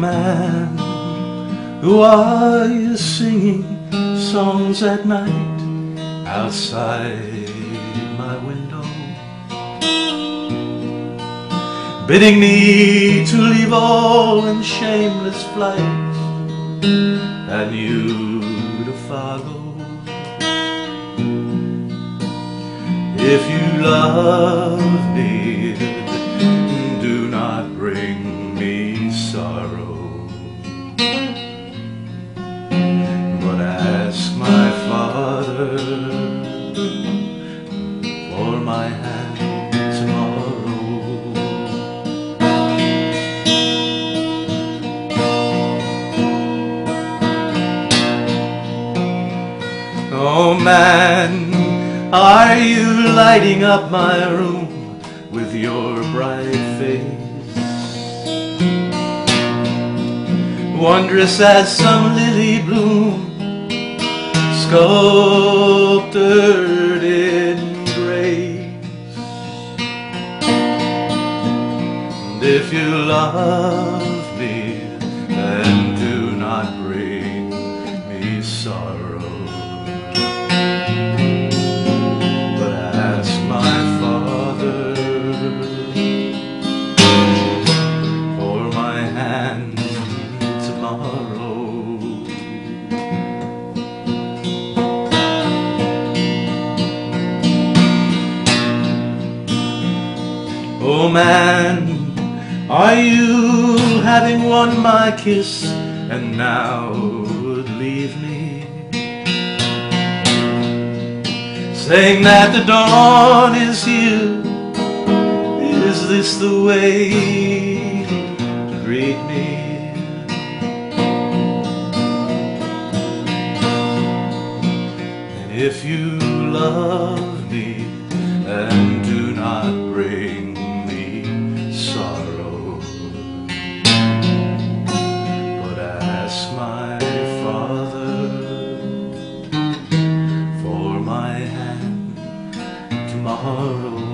Who are you singing songs at night outside my window? Bidding me to leave all in shameless flight and you to follow. If you love me, do not bring Oh man, are you lighting up my room with your bright face? Wondrous as some lily bloom sculptured in grace. And if you love Oh man, are you having won my kiss and now would leave me? Saying that the dawn is here, is this the way If you love me and do not bring me sorrow, but ask my Father for my hand tomorrow.